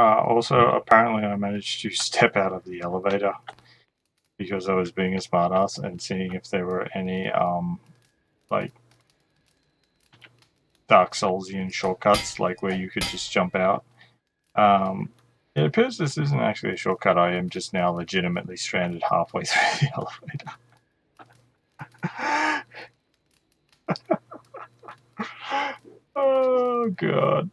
Uh, also, apparently I managed to step out of the elevator because I was being a smartass and seeing if there were any, um, like, Dark Soulsian shortcuts, like where you could just jump out. Um, it appears this isn't actually a shortcut. I am just now legitimately stranded halfway through the elevator. oh, God.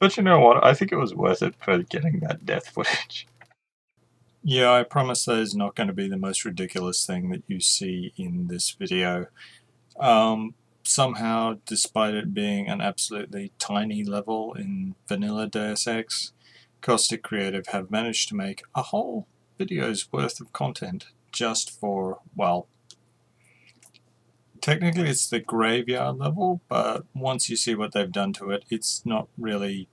But you know what? I think it was worth it for getting that death footage. Yeah, I promise that is not going to be the most ridiculous thing that you see in this video. Um, somehow, despite it being an absolutely tiny level in vanilla Deus Ex, Caustic Creative have managed to make a whole video's worth of content just for, well, technically it's the graveyard level, but once you see what they've done to it, it's not really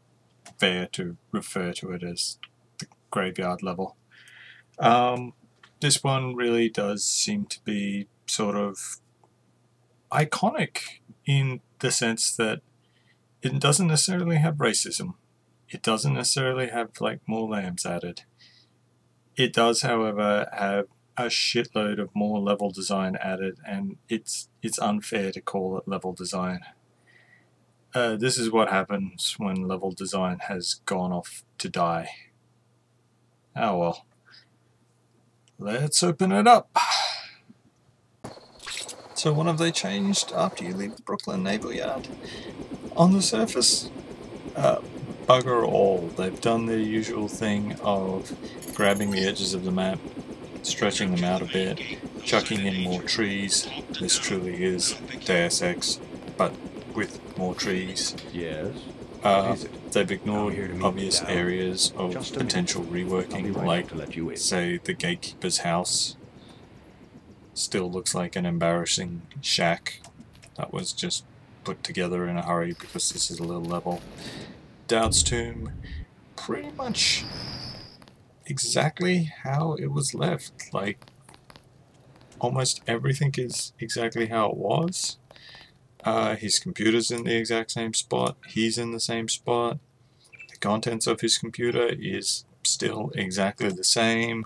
fair to refer to it as the graveyard level. Um, this one really does seem to be sort of iconic in the sense that it doesn't necessarily have racism. It doesn't necessarily have like more lambs added. It does, however, have a shitload of more level design added, and it's it's unfair to call it level design. Uh, this is what happens when level design has gone off to die. Oh well. Let's open it up. So what have they changed after you leave the Brooklyn Naval Yard? On the surface, uh, bugger all. They've done the usual thing of grabbing the edges of the map, stretching them out a bit, chucking in more trees. This truly is Deus Ex, but with more trees. Yes. Uh, they've ignored obvious areas of potential reworking, right like, say, the gatekeeper's house. Still looks like an embarrassing shack that was just put together in a hurry because this is a little level. Dowd's tomb, pretty much exactly how it was left. Like, almost everything is exactly how it was. Uh, his computer's in the exact same spot. He's in the same spot. The contents of his computer is still exactly the same.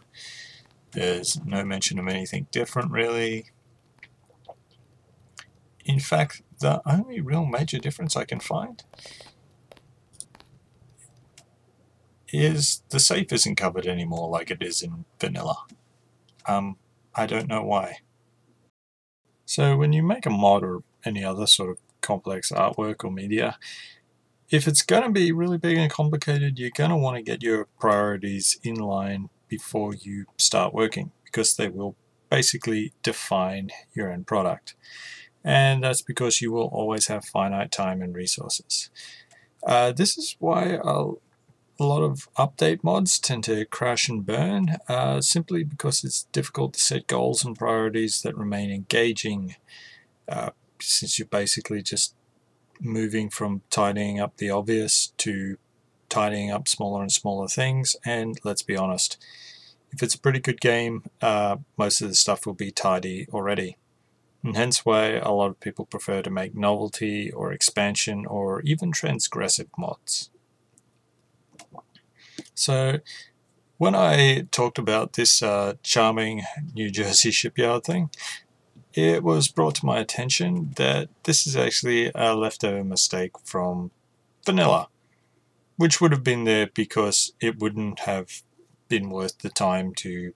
There's no mention of anything different, really. In fact, the only real major difference I can find is the safe isn't covered anymore like it is in vanilla. Um, I don't know why. So when you make a mod or any other sort of complex artwork or media, if it's going to be really big and complicated, you're going to want to get your priorities in line before you start working because they will basically define your end product. And that's because you will always have finite time and resources. Uh, this is why I'll a lot of update mods tend to crash and burn uh, simply because it's difficult to set goals and priorities that remain engaging uh, since you're basically just moving from tidying up the obvious to tidying up smaller and smaller things and let's be honest if it's a pretty good game uh, most of the stuff will be tidy already and hence why a lot of people prefer to make novelty or expansion or even transgressive mods. So when I talked about this uh, charming New Jersey shipyard thing, it was brought to my attention that this is actually a leftover mistake from vanilla, which would have been there because it wouldn't have been worth the time to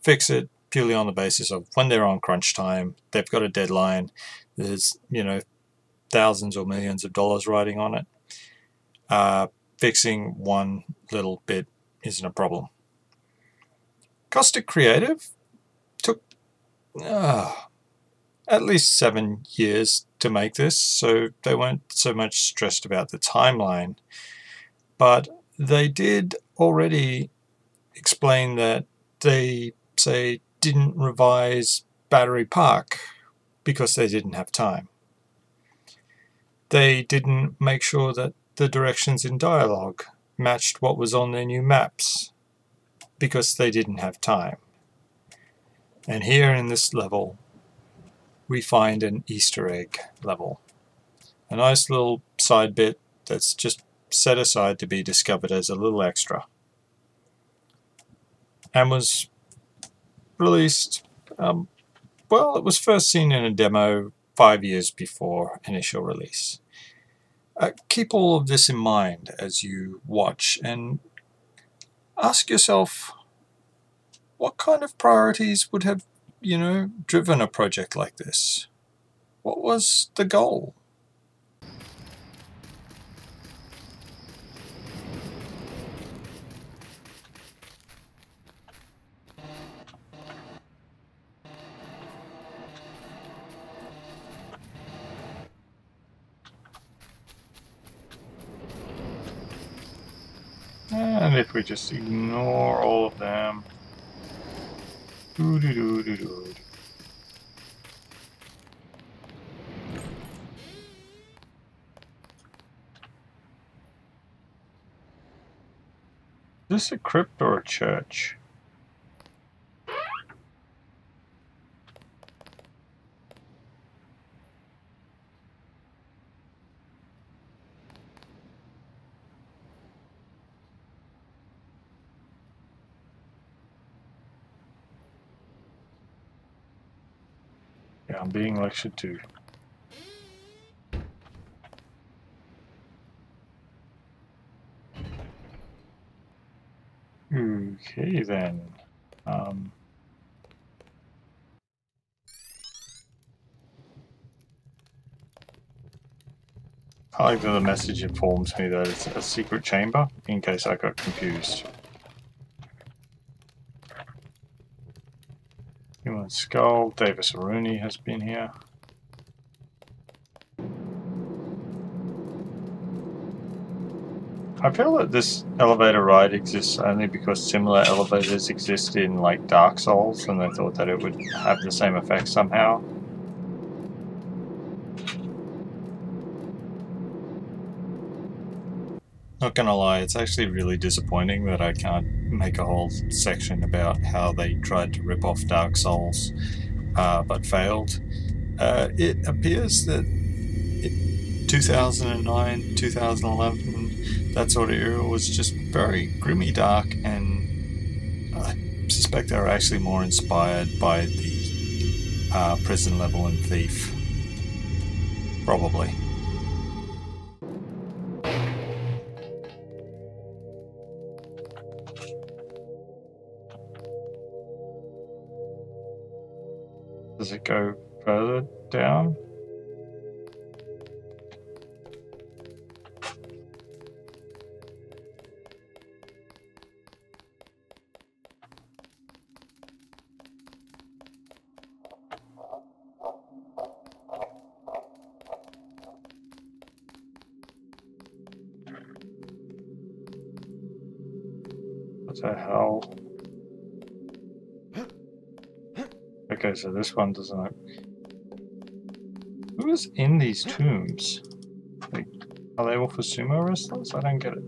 fix it purely on the basis of when they're on crunch time, they've got a deadline, there's, you know, thousands or millions of dollars riding on it. Uh, fixing one little bit isn't a problem. Caustic Creative uh, at least seven years to make this, so they weren't so much stressed about the timeline. But they did already explain that they, say, didn't revise Battery Park because they didn't have time. They didn't make sure that the directions in dialogue matched what was on their new maps because they didn't have time. And here in this level, we find an Easter egg level. A nice little side bit that's just set aside to be discovered as a little extra. And was released, um, well, it was first seen in a demo five years before initial release. Uh, keep all of this in mind as you watch and ask yourself what kind of priorities would have, you know, driven a project like this? What was the goal? And if we just ignore all of them. Doo -doo -doo -doo -doo. Is this a crypt or a church? I'm being lectured too. Okay then. Um, I like that the message informs me that it's a secret chamber, in case I got confused. Skull, Davis Rooney has been here. I feel that this elevator ride exists only because similar elevators exist in like Dark Souls and they thought that it would have the same effect somehow. Not gonna lie, it's actually really disappointing that I can't make a whole section about how they tried to rip off Dark Souls uh, but failed. Uh, it appears that it, 2009, 2011, that sort of era was just very grimy dark and I suspect they were actually more inspired by the uh, prison level in Thief. Probably. Does it go further down? Okay, so this one doesn't. Who is in these tombs? Are they all for sumo wrestlers? I don't get it.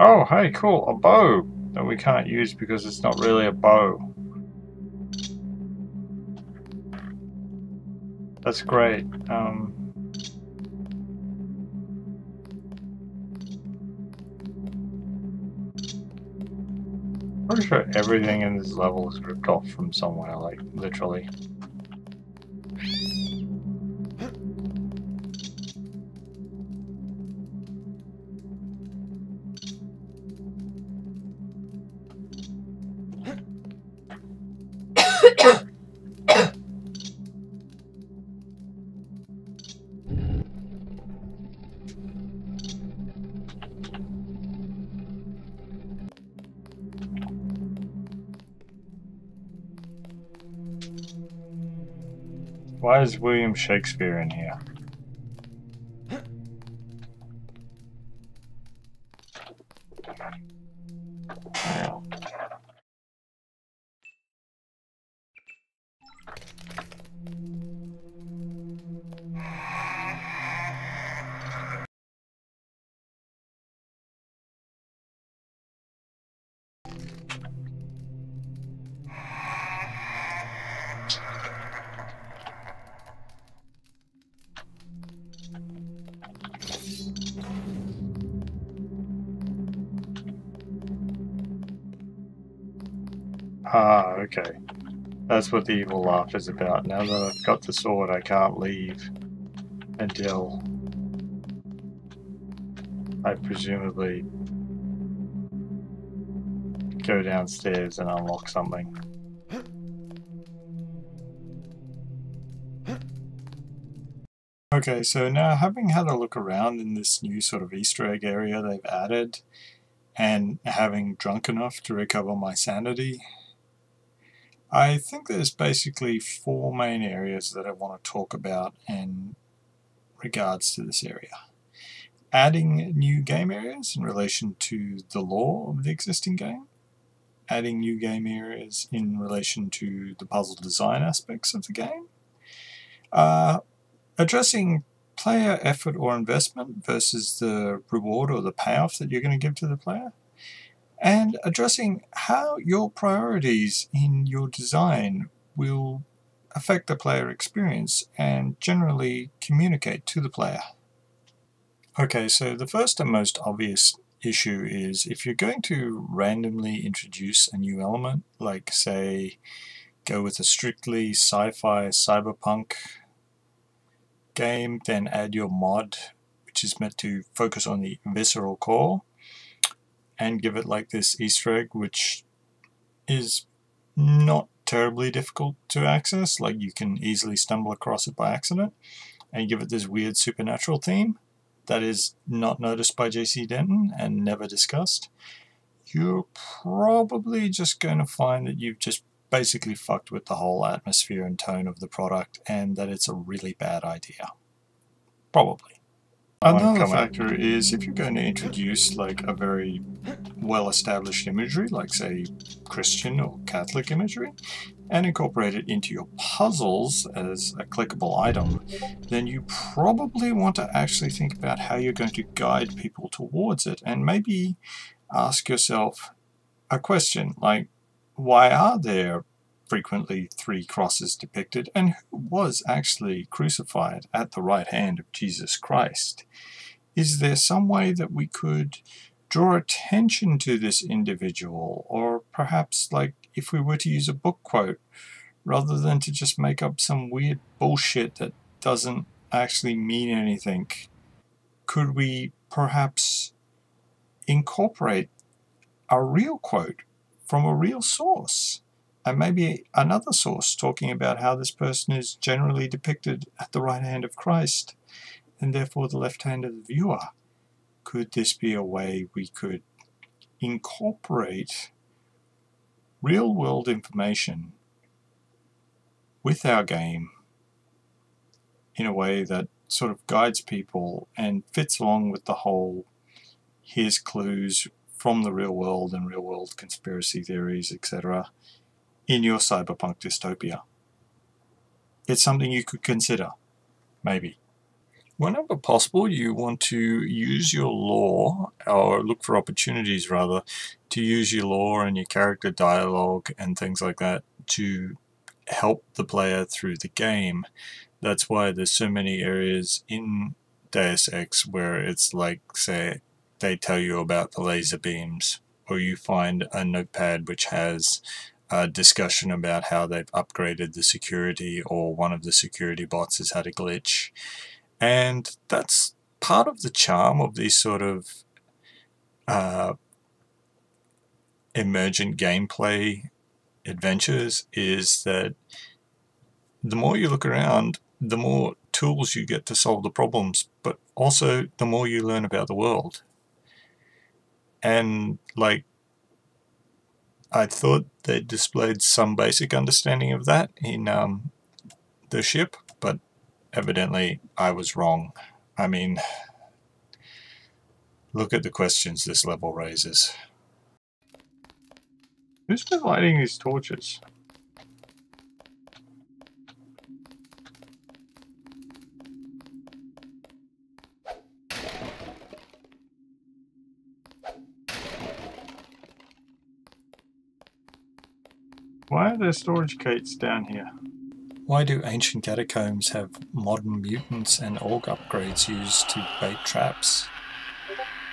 Oh, hey, cool, a bow that we can't use because it's not really a bow. That's great. Um, pretty sure everything in this level is ripped off from somewhere, like literally. Is William Shakespeare in here? That's what the evil laugh is about. Now that I've got the sword, I can't leave until I presumably go downstairs and unlock something. Okay, so now having had a look around in this new sort of Easter egg area they've added, and having drunk enough to recover my sanity, I think there's basically four main areas that I want to talk about in regards to this area. Adding new game areas in relation to the lore of the existing game, adding new game areas in relation to the puzzle design aspects of the game, uh, addressing player effort or investment versus the reward or the payoff that you're going to give to the player, and addressing how your priorities in your design will affect the player experience and generally communicate to the player. Okay, so the first and most obvious issue is if you're going to randomly introduce a new element, like say go with a strictly sci-fi cyberpunk game, then add your mod, which is meant to focus on the visceral core, and give it like this Easter egg, which is not terribly difficult to access, like you can easily stumble across it by accident, and give it this weird supernatural theme that is not noticed by JC Denton and never discussed, you're probably just going to find that you've just basically fucked with the whole atmosphere and tone of the product and that it's a really bad idea. Probably. Another factor is if you're going to introduce like a very well-established imagery, like say Christian or Catholic imagery, and incorporate it into your puzzles as a clickable item, then you probably want to actually think about how you're going to guide people towards it and maybe ask yourself a question like, why are there frequently three crosses depicted, and who was actually crucified at the right hand of Jesus Christ. Is there some way that we could draw attention to this individual, or perhaps like if we were to use a book quote, rather than to just make up some weird bullshit that doesn't actually mean anything, could we perhaps incorporate a real quote from a real source? And maybe another source talking about how this person is generally depicted at the right hand of Christ and therefore the left hand of the viewer. Could this be a way we could incorporate real world information with our game in a way that sort of guides people and fits along with the whole here's clues from the real world and real world conspiracy theories, etc in your cyberpunk dystopia. It's something you could consider, maybe. Whenever possible, you want to use your lore, or look for opportunities rather, to use your lore and your character dialogue and things like that to help the player through the game. That's why there's so many areas in Deus Ex where it's like, say, they tell you about the laser beams, or you find a notepad which has a discussion about how they've upgraded the security or one of the security bots has had a glitch. And that's part of the charm of these sort of uh, emergent gameplay adventures is that the more you look around, the more tools you get to solve the problems, but also the more you learn about the world. And like I thought they displayed some basic understanding of that in um, the ship, but evidently I was wrong. I mean, look at the questions this level raises. Who's providing these torches? Why are there storage crates down here? Why do ancient catacombs have modern mutants and aug upgrades used to bait traps?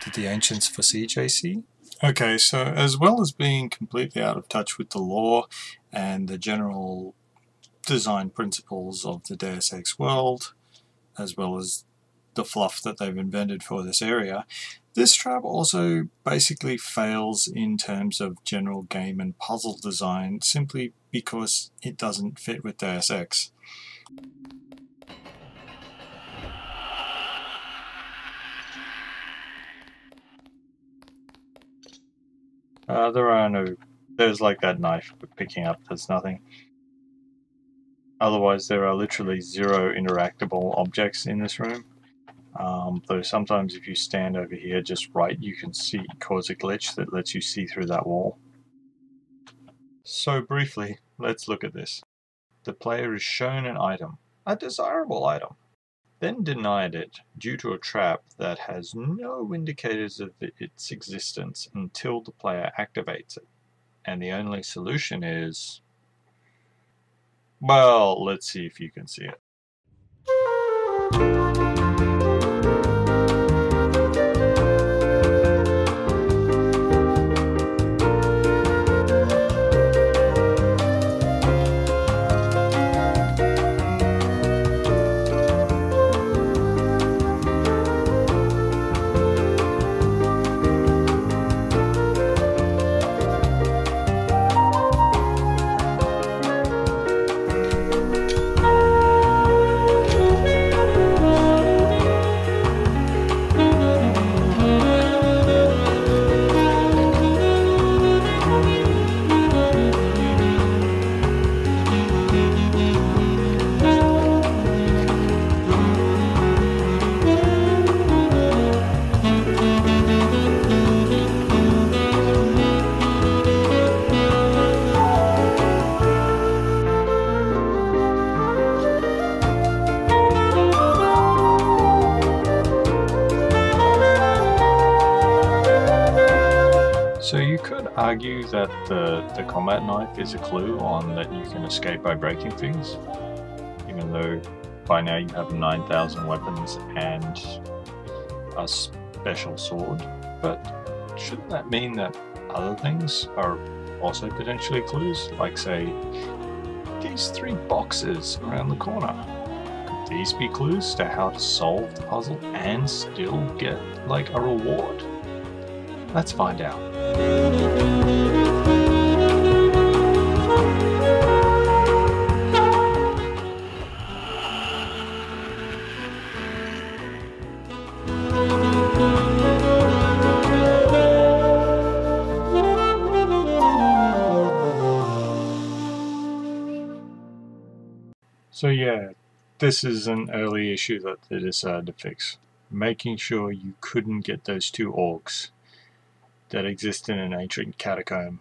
Did the ancients foresee JC? Okay, so as well as being completely out of touch with the lore and the general design principles of the Deus Ex world, as well as the fluff that they've invented for this area, this trap also basically fails in terms of general game and puzzle design simply because it doesn't fit with Deus Ex. Uh, there are no... There's like that knife picking up, there's nothing. Otherwise there are literally zero interactable objects in this room. Um, though sometimes if you stand over here just right, you can see cause a glitch that lets you see through that wall. So briefly, let's look at this. The player is shown an item, a desirable item, then denied it due to a trap that has no indicators of its existence until the player activates it. And the only solution is... Well, let's see if you can see it. The, combat knife is a clue on that you can escape by breaking things, even though by now you have 9,000 weapons and a special sword. But shouldn't that mean that other things are also potentially clues? Like, say, these three boxes around the corner. Could these be clues to how to solve the puzzle and still get, like, a reward? Let's find out. So yeah, this is an early issue that they decided to fix. Making sure you couldn't get those two augs that exist in an ancient catacomb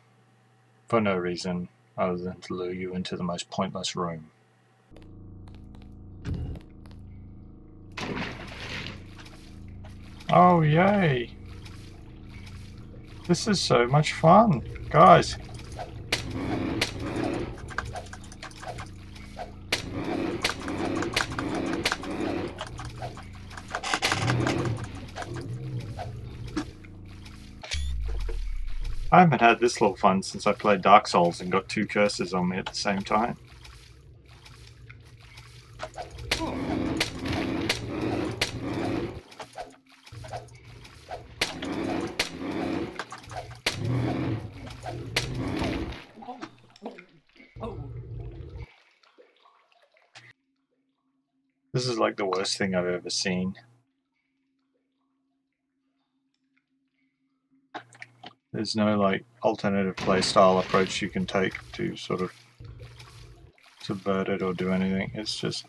for no reason other than to lure you into the most pointless room. Oh yay! This is so much fun! Guys, I haven't had this little fun since I played Dark Souls and got two curses on me at the same time. This is like the worst thing I've ever seen. There's no like alternative playstyle approach you can take to sort of subvert it or do anything. It's just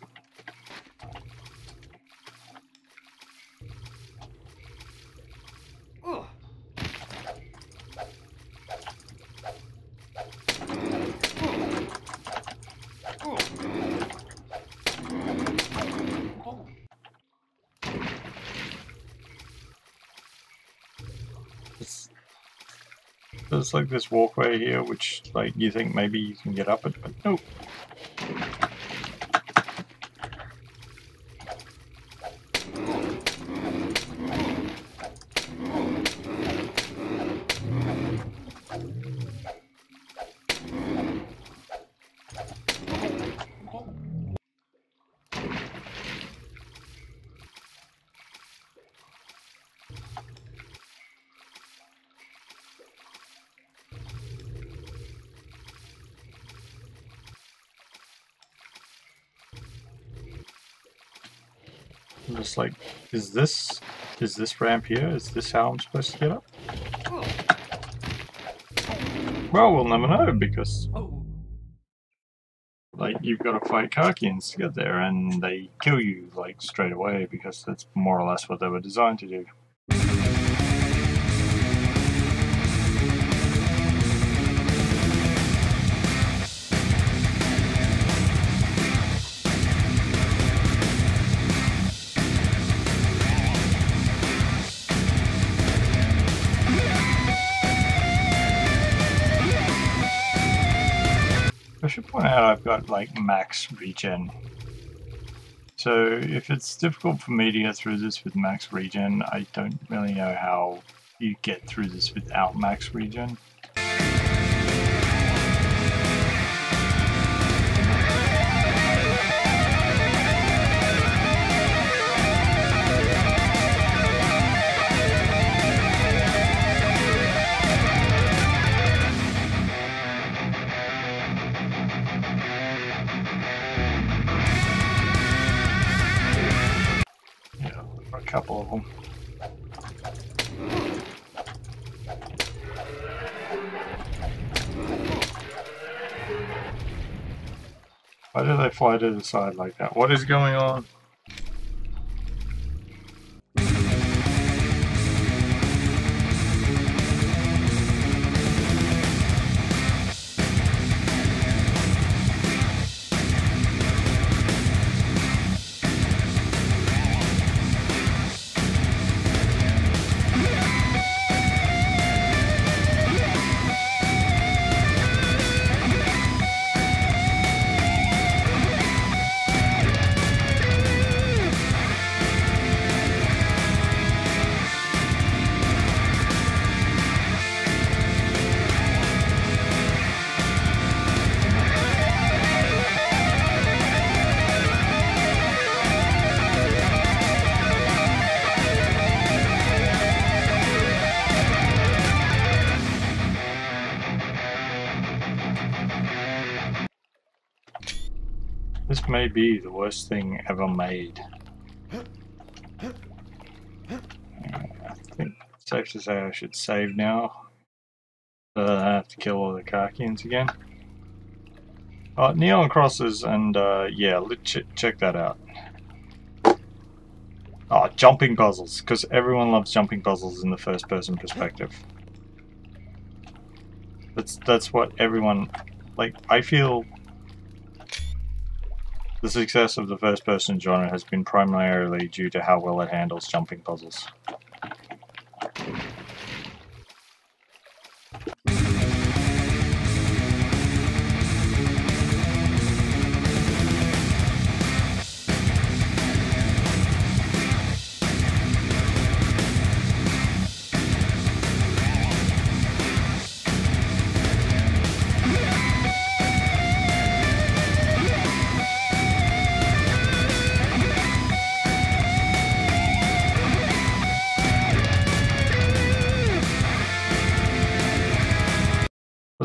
there's like this walkway here, which like you think maybe you can get up it, but nope. Like, is this, is this ramp here? Is this how I'm supposed to get up? Well, we'll never know because, like, you've got to fight Karkians to get there and they kill you, like, straight away because that's more or less what they were designed to do. Should point out I've got like max regen. So if it's difficult for me to get through this with max regen, I don't really know how you get through this without max regen. Fly to the side like that? What is going on? May be the worst thing ever made. Uh, I think it's safe to say I should save now. So that I have to kill all the Karkians again. Uh, Neon Crosses and uh, yeah, ch check that out. Oh, jumping puzzles, because everyone loves jumping puzzles in the first person perspective. That's that's what everyone like I feel the success of the first person genre has been primarily due to how well it handles jumping puzzles.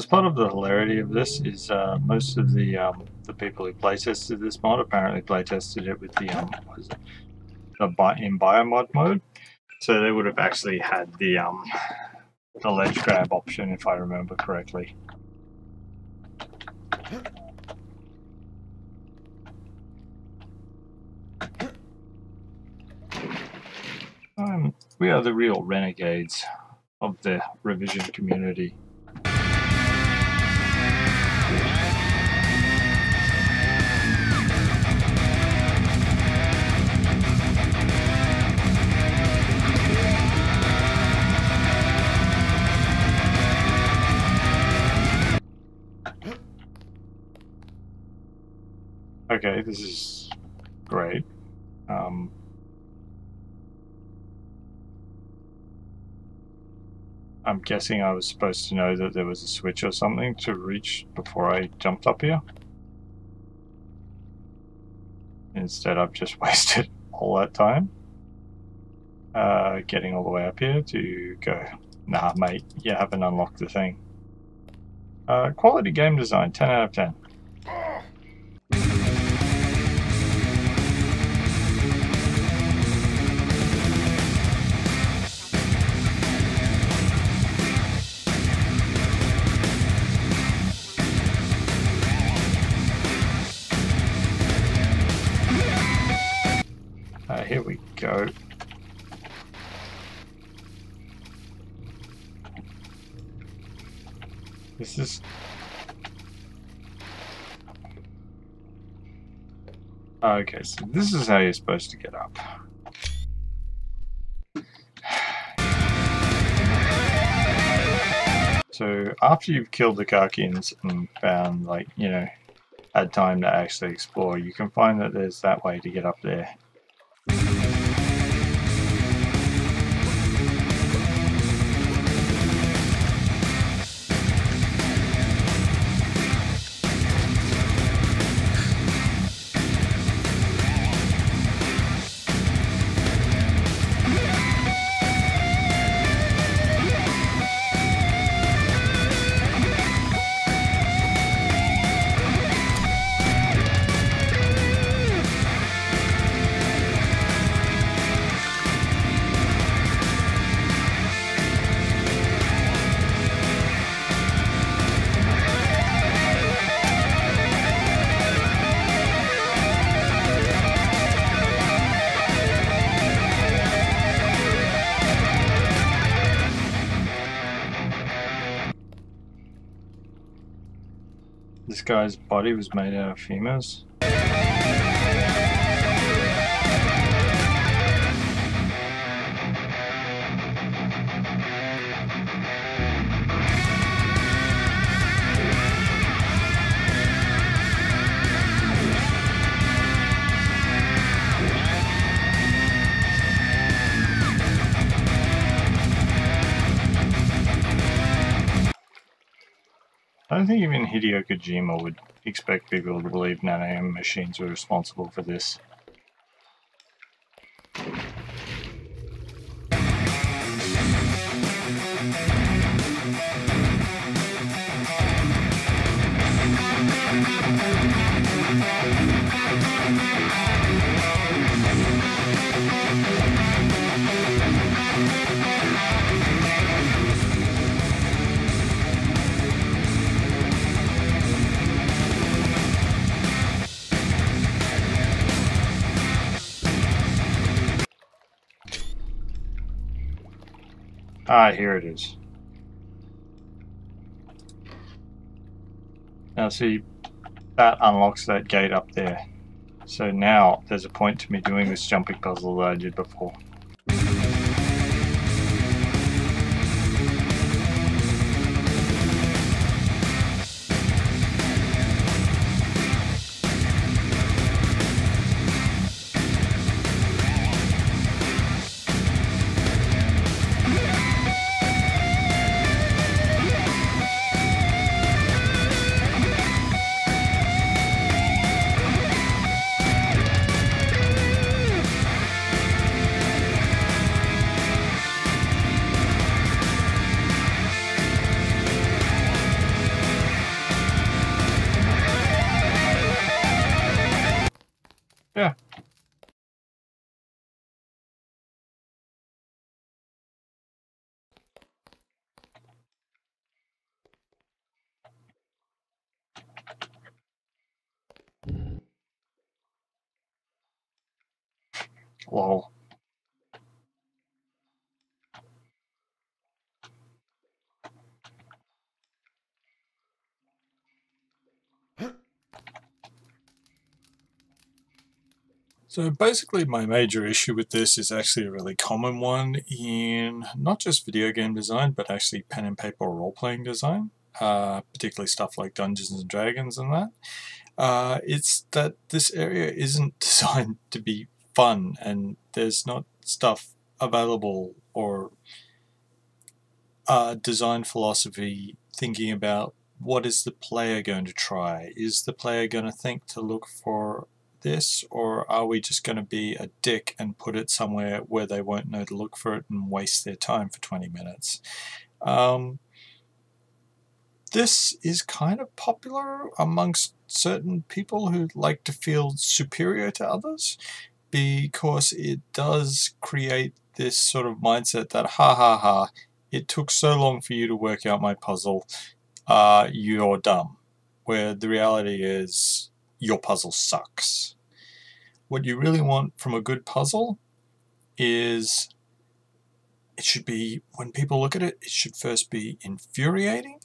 As part of the hilarity of this is uh, most of the um, the people who playtested this mod apparently playtested it with the um it? The bi- in biomod mode, so they would have actually had the um the ledge grab option if I remember correctly. Um, we are the real renegades of the revision community. Okay, this is great. Um, I'm guessing I was supposed to know that there was a switch or something to reach before I jumped up here. Instead, I've just wasted all that time uh, getting all the way up here to go, nah, mate, you haven't unlocked the thing. Uh, quality game design, 10 out of 10. here we go. This is... Okay, so this is how you're supposed to get up. So after you've killed the Karkians and found, like, you know, had time to actually explore, you can find that there's that way to get up there. This guy's body was made out of femurs. Think even Hideo Kojima would expect people to believe nano machines were responsible for this. Ah, here it is. Now see, that unlocks that gate up there. So now there's a point to me doing this jumping puzzle that I did before. Lol. So basically my major issue with this is actually a really common one in not just video game design, but actually pen and paper role-playing design. uh, particularly stuff like Dungeons and Dragons and that. Uh, it's that this area isn't designed to be fun and there's not stuff available or uh, design philosophy thinking about what is the player going to try? Is the player going to think to look for this or are we just going to be a dick and put it somewhere where they won't know to look for it and waste their time for 20 minutes? Um, this is kind of popular amongst certain people who like to feel superior to others because it does create this sort of mindset that ha ha ha it took so long for you to work out my puzzle uh, you're dumb where the reality is your puzzle sucks what you really want from a good puzzle is it should be when people look at it it should first be infuriating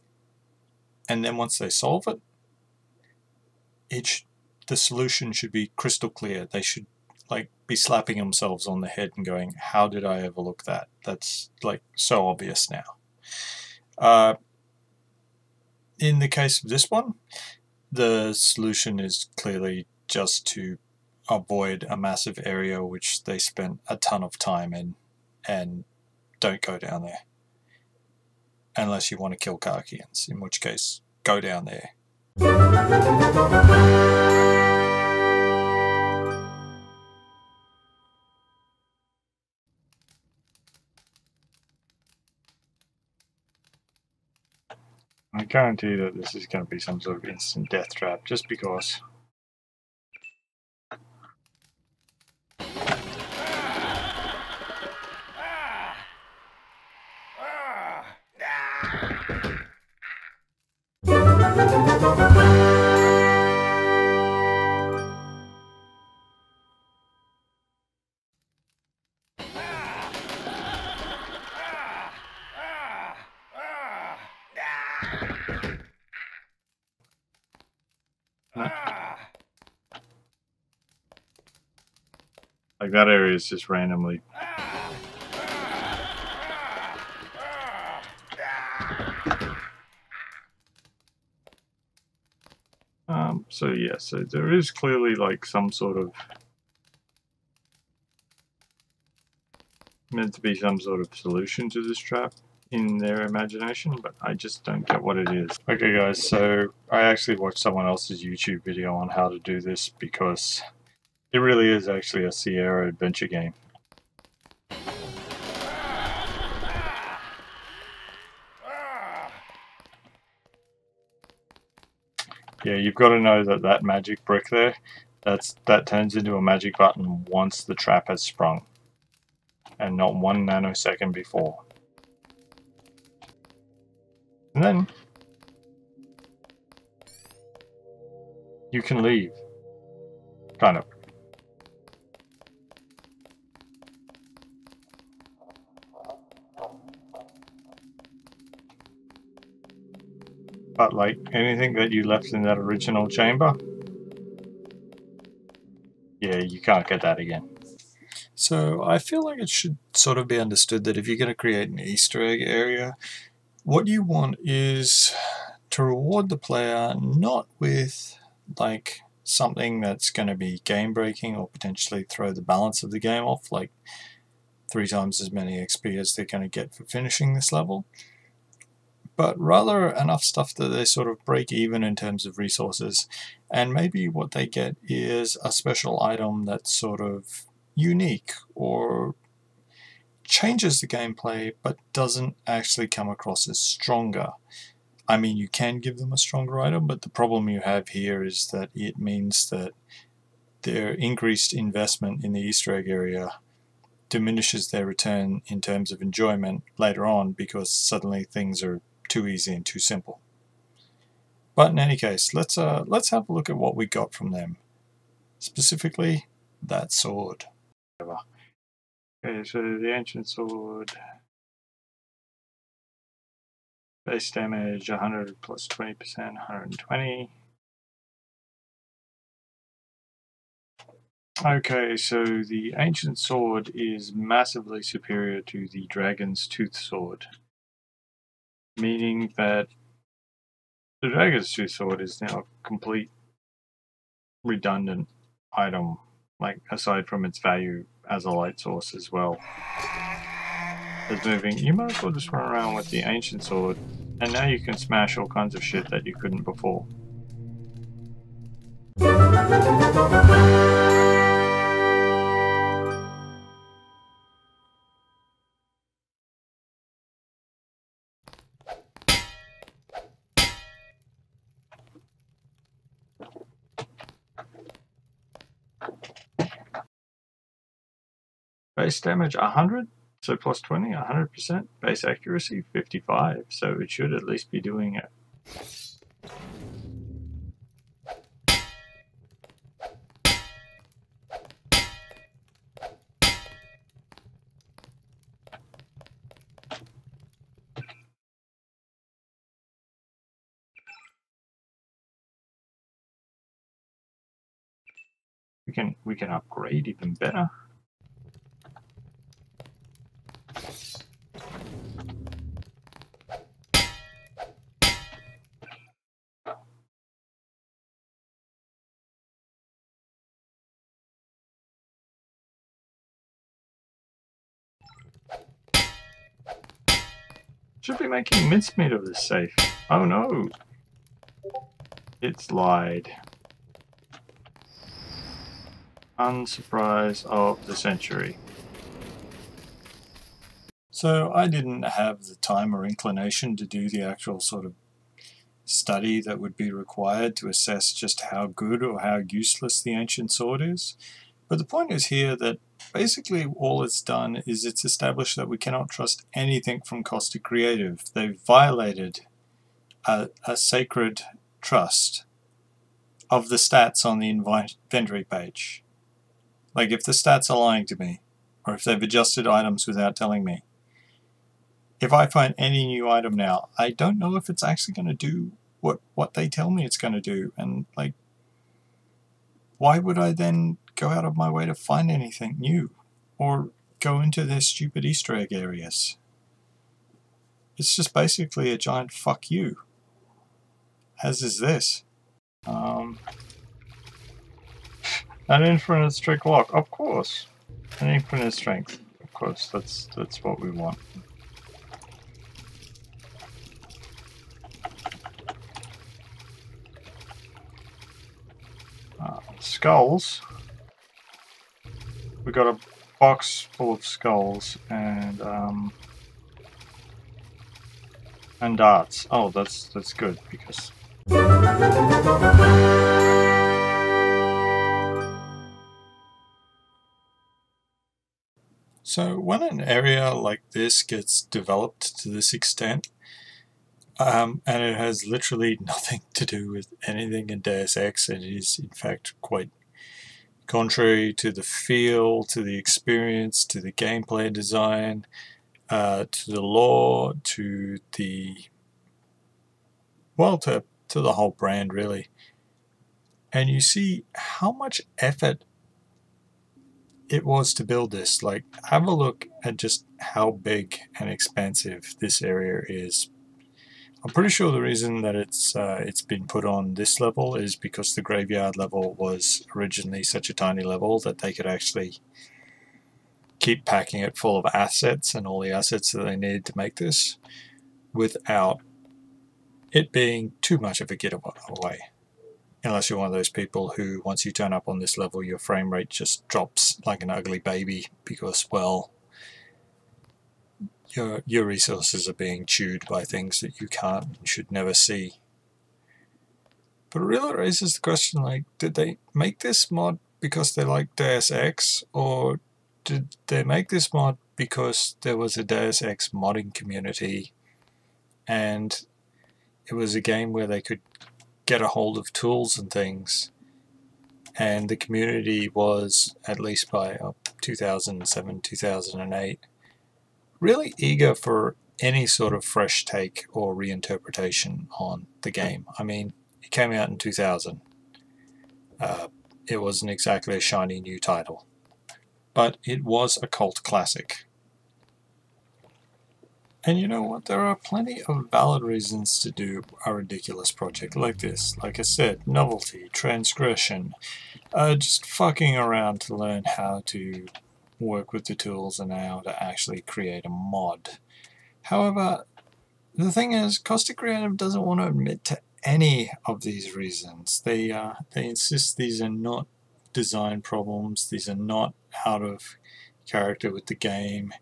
and then once they solve it it the solution should be crystal clear. They should be slapping themselves on the head and going, "How did I overlook that? That's like so obvious now." Uh, in the case of this one, the solution is clearly just to avoid a massive area which they spent a ton of time in and don't go down there. Unless you want to kill Karkians, in which case, go down there Guarantee that this is going to be some sort of instant death trap just because. That area is just randomly. Um, so yeah, so there is clearly like some sort of meant to be some sort of solution to this trap in their imagination, but I just don't get what it is. Okay guys, so I actually watched someone else's YouTube video on how to do this because it really is actually a Sierra adventure game. Yeah, you've got to know that that magic brick there, that's that turns into a magic button once the trap has sprung, and not one nanosecond before. And then you can leave, kind of. But like anything that you left in that original chamber, yeah, you can't get that again. So I feel like it should sort of be understood that if you're going to create an Easter egg area, what you want is to reward the player not with like something that's going to be game breaking or potentially throw the balance of the game off, like three times as many XP as they're going to get for finishing this level but rather enough stuff that they sort of break even in terms of resources. And maybe what they get is a special item that's sort of unique or changes the gameplay but doesn't actually come across as stronger. I mean, you can give them a stronger item, but the problem you have here is that it means that their increased investment in the Easter egg area diminishes their return in terms of enjoyment later on because suddenly things are too easy and too simple. But in any case, let's uh, let's have a look at what we got from them. Specifically, that sword. Okay, so the ancient sword. Base damage 100 plus 20%, 120. Okay, so the ancient sword is massively superior to the dragon's tooth sword meaning that The Dragon's Tooth Sword is now a complete redundant item, like aside from its value as a light source as well as moving. You might as well just run around with the Ancient Sword, and now you can smash all kinds of shit that you couldn't before. Base damage 100, so plus 20, 100%. Base accuracy 55, so it should at least be doing it. We can we can upgrade even better. Should be making mincemeat of this safe. Oh no! It's lied. Unsurprise of the century. So I didn't have the time or inclination to do the actual sort of study that would be required to assess just how good or how useless the ancient sword is. But the point is here that basically all it's done is it's established that we cannot trust anything from Caustic Creative. They've violated a, a sacred trust of the stats on the inventory page. Like if the stats are lying to me, or if they've adjusted items without telling me, if I find any new item now, I don't know if it's actually going to do what, what they tell me it's going to do. And like, why would I then go out of my way to find anything new or go into their stupid Easter egg areas. It's just basically a giant fuck you. As is this. Um, an infinite strength lock, of course. An infinite strength, of course. That's that's what we want. Uh, skulls we got a box full of skulls and um, and darts. Oh, that's that's good because. So when an area like this gets developed to this extent, um, and it has literally nothing to do with anything in Deus Ex, and it is in fact quite contrary to the feel, to the experience, to the gameplay design, uh, to the lore, to the well, to to the whole brand really. And you see how much effort it was to build this. Like, have a look at just how big and expansive this area is I'm pretty sure the reason that it's uh, it's been put on this level is because the graveyard level was originally such a tiny level that they could actually keep packing it full of assets and all the assets that they needed to make this without it being too much of a getaway. Unless you're one of those people who, once you turn up on this level, your frame rate just drops like an ugly baby because, well, your your resources are being chewed by things that you can't and should never see. But it really raises the question like, did they make this mod because they like Deus Ex, or did they make this mod because there was a Deus Ex modding community and it was a game where they could get a hold of tools and things and the community was at least by uh, 2007 2008 really eager for any sort of fresh take or reinterpretation on the game. I mean, it came out in 2000. Uh, it wasn't exactly a shiny new title, but it was a cult classic. And you know what? There are plenty of valid reasons to do a ridiculous project like this. Like I said, novelty, transgression, uh, just fucking around to learn how to work with the tools and how to actually create a mod. However, the thing is, Caustic Creative doesn't want to admit to any of these reasons. They uh, they insist these are not design problems. These are not out of character with the game.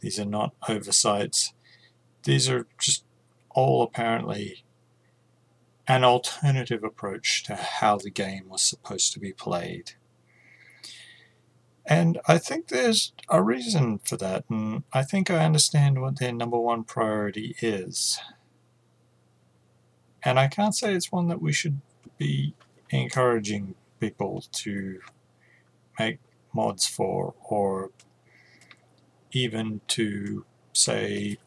These are not oversights. These are just all apparently an alternative approach to how the game was supposed to be played. And I think there's a reason for that, and I think I understand what their number one priority is. And I can't say it's one that we should be encouraging people to make mods for, or even to, say,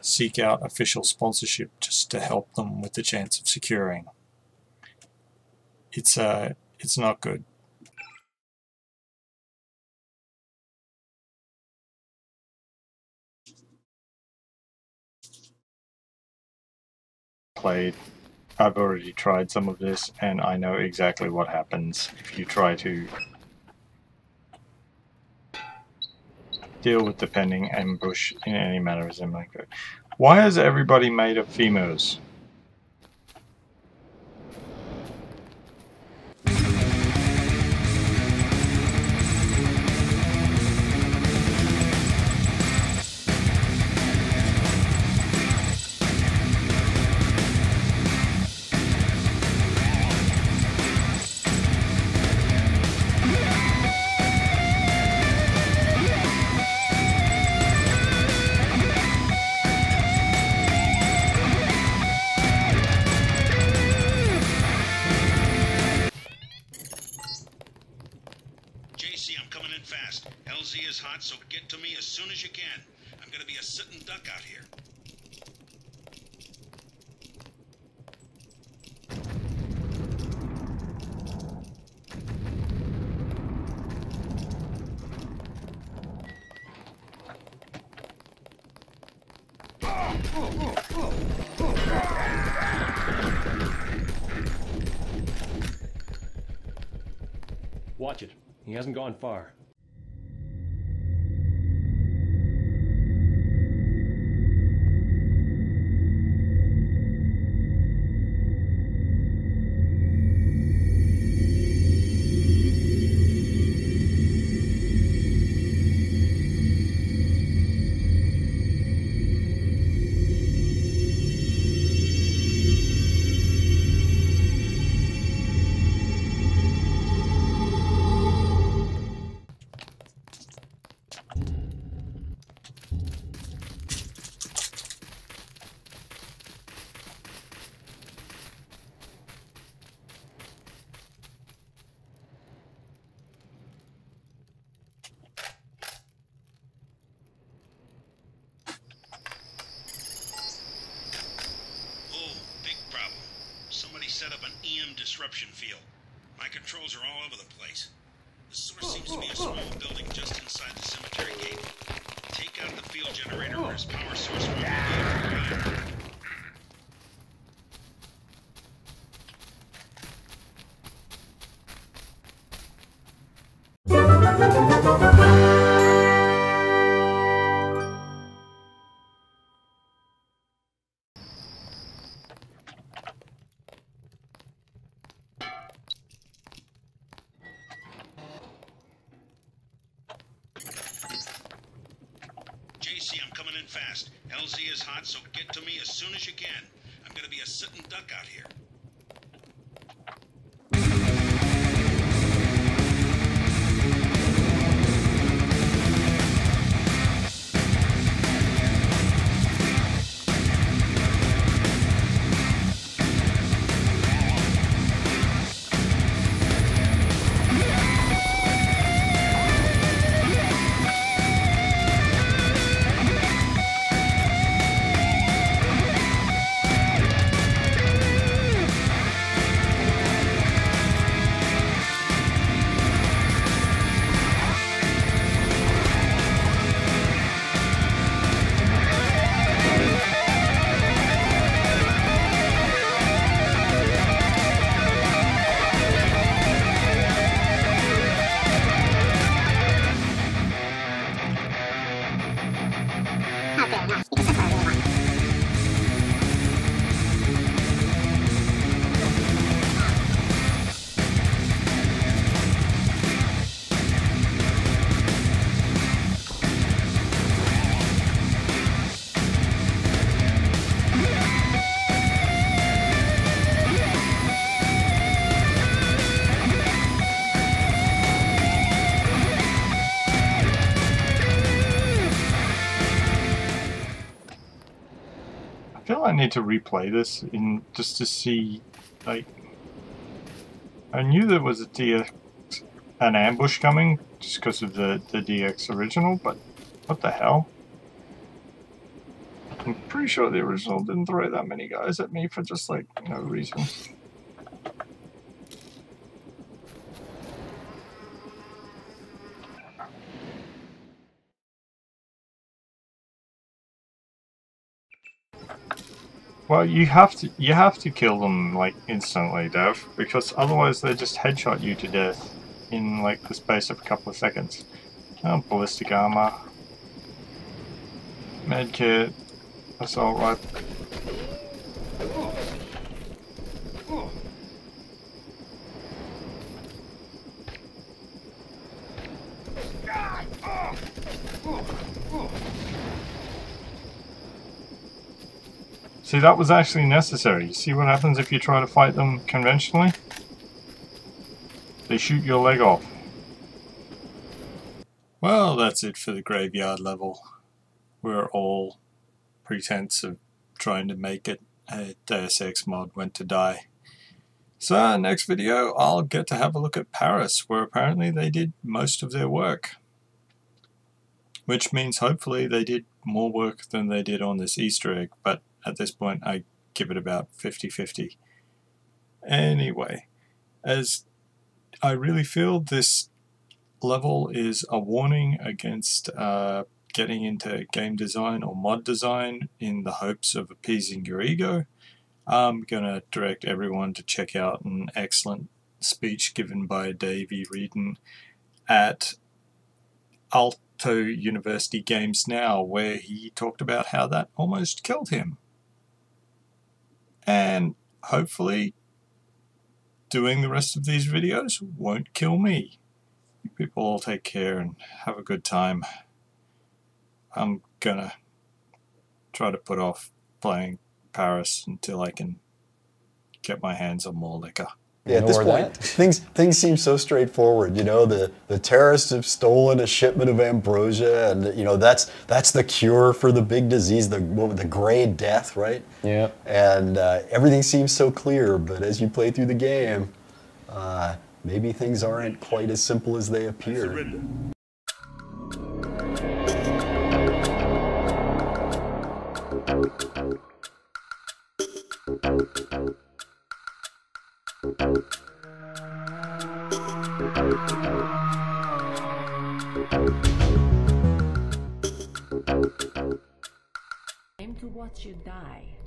seek out official sponsorship just to help them with the chance of securing. It's, uh, it's not good. Played. I've already tried some of this, and I know exactly what happens if you try to deal with the pending ambush in any manner resembling it. Why is everybody made of femurs? Hasn't gone far. coming in fast. LZ is hot, so get to me as soon as you can. I'm gonna be a sitting duck out here. Might need to replay this in just to see, like, I knew there was a DX, an ambush coming just because of the, the DX original, but what the hell? I'm pretty sure the original didn't throw that many guys at me for just, like, no reason. Well, you have to you have to kill them like instantly, Dev, because otherwise they just headshot you to death in like the space of a couple of seconds. Oh, ballistic armor, medkit, assault rifle. See, that was actually necessary. You see what happens if you try to fight them conventionally? They shoot your leg off. Well, that's it for the graveyard level. We're all pretense of trying to make it. A Deus Ex mod went to die. So, next video, I'll get to have a look at Paris, where apparently they did most of their work. Which means hopefully they did more work than they did on this Easter egg, but at this point I give it about 50-50. Anyway, as I really feel this level is a warning against uh, getting into game design or mod design in the hopes of appeasing your ego. I'm going to direct everyone to check out an excellent speech given by Davey Wreden at Aalto University Games Now, where he talked about how that almost killed him and hopefully doing the rest of these videos won't kill me. You people all take care and have a good time. I'm gonna try to put off playing Paris until I can get my hands on more liquor. Yeah, at this point, things things seem so straightforward. You know, the, the terrorists have stolen a shipment of ambrosia, and you know that's that's the cure for the big disease, the the gray death, right? Yeah. And uh, everything seems so clear, but as you play through the game, uh, maybe things aren't quite as simple as they appear. You die.